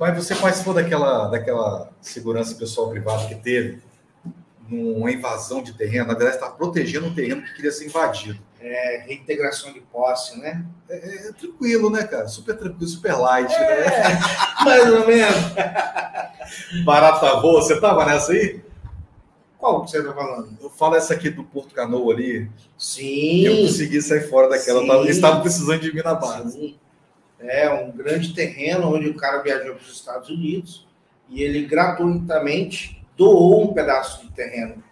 Mas você participou daquela, daquela segurança pessoal privada que teve uma invasão de terreno, na verdade, está protegendo um terreno que queria ser invadido. É, reintegração de posse, né? É, é, é tranquilo, né, cara? Super tranquilo, super light, é, né? Mais ou menos. Barata boa, você tava nessa aí? Qual que você tá falando? Eu falo essa aqui do Porto Canoa ali. Sim. Eu consegui sair fora daquela. Sim. Eles estavam precisando de mim na base. Sim. É um grande terreno onde o cara viajou para os Estados Unidos e ele gratuitamente doou um pedaço de terreno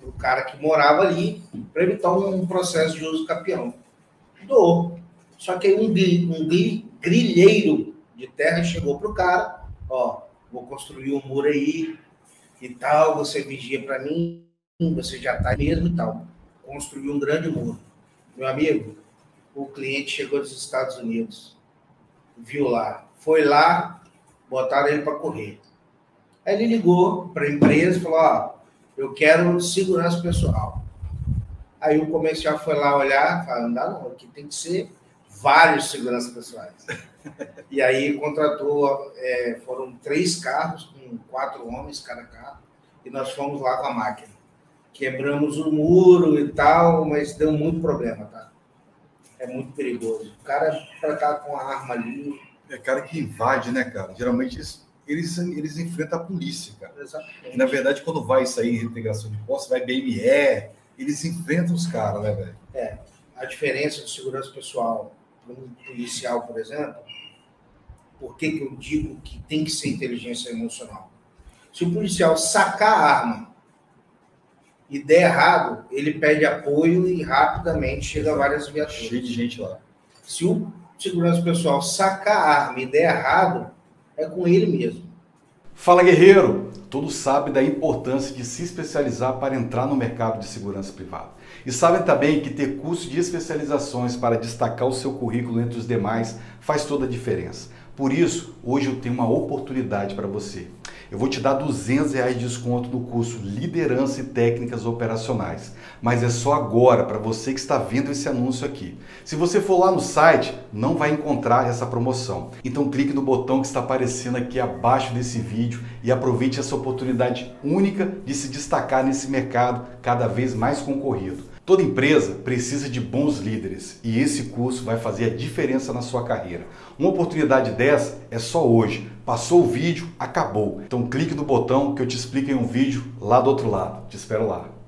para o cara que morava ali para evitar um processo de uso capião. Doou. Só que aí um, um grilheiro de terra chegou para o cara, ó, vou construir um muro aí e tal, você vigia para mim, você já está mesmo e tal. Construiu um grande muro. Meu amigo, o cliente chegou dos Estados Unidos, viu lá, foi lá, botaram ele para correr. Aí ele ligou para a empresa e falou: Ó, eu quero segurança pessoal. Aí o comercial foi lá olhar, falou: não dá não, aqui tem que ser vários seguranças pessoais. E aí contratou, é, foram três carros com quatro homens cada carro, e nós fomos lá com a máquina. Quebramos o muro e tal, mas deu muito problema, tá? É muito perigoso. O cara, para estar com a arma ali. É cara que invade, né, cara? Geralmente eles, eles enfrentam a polícia, cara. Exatamente. E, na verdade, quando vai sair reintegração de posse, vai BME, eles enfrentam os caras, né, velho? É. A diferença de segurança pessoal para um policial, por exemplo, por que, que eu digo que tem que ser inteligência emocional? Se o policial sacar a arma e der errado, ele pede apoio e rapidamente chega a várias viaturas. Cheio de gente lá. Se o segurança pessoal sacar a arma e der errado, é com ele mesmo. Fala guerreiro! Todos sabem da importância de se especializar para entrar no mercado de segurança privada. E sabem também que ter curso de especializações para destacar o seu currículo entre os demais faz toda a diferença. Por isso, hoje eu tenho uma oportunidade para você. Eu vou te dar 200 reais de desconto no curso Liderança e Técnicas Operacionais. Mas é só agora, para você que está vendo esse anúncio aqui. Se você for lá no site, não vai encontrar essa promoção. Então clique no botão que está aparecendo aqui abaixo desse vídeo e aproveite essa oportunidade única de se destacar nesse mercado cada vez mais concorrido. Toda empresa precisa de bons líderes e esse curso vai fazer a diferença na sua carreira. Uma oportunidade dessa é só hoje. Passou o vídeo, acabou. Então clique no botão que eu te explico em um vídeo lá do outro lado. Te espero lá.